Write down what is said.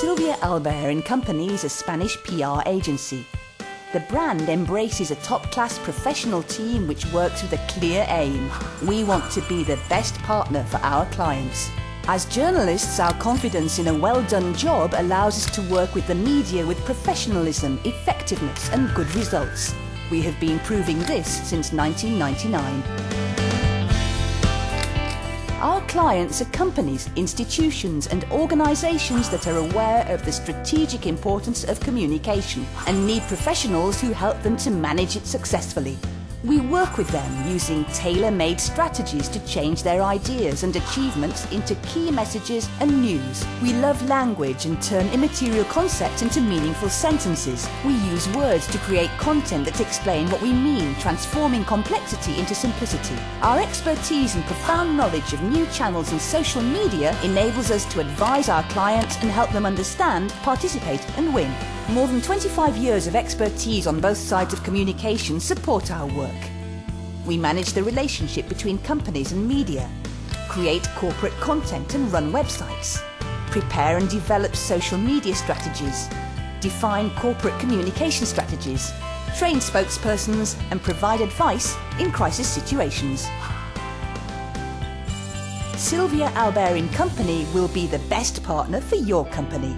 Silvia Albert and Company is a Spanish PR agency. The brand embraces a top-class professional team which works with a clear aim. We want to be the best partner for our clients. As journalists, our confidence in a well-done job allows us to work with the media with professionalism, effectiveness and good results. We have been proving this since 1999. Our clients are companies, institutions and organisations that are aware of the strategic importance of communication and need professionals who help them to manage it successfully. We work with them using tailor-made strategies to change their ideas and achievements into key messages and news. We love language and turn immaterial concepts into meaningful sentences. We use words to create content that explain what we mean, transforming complexity into simplicity. Our expertise and profound knowledge of new channels and social media enables us to advise our clients and help them understand, participate and win. More than 25 years of expertise on both sides of communication support our work. We manage the relationship between companies and media, create corporate content and run websites, prepare and develop social media strategies, define corporate communication strategies, train spokespersons and provide advice in crisis situations. Silvia Albert Company will be the best partner for your company.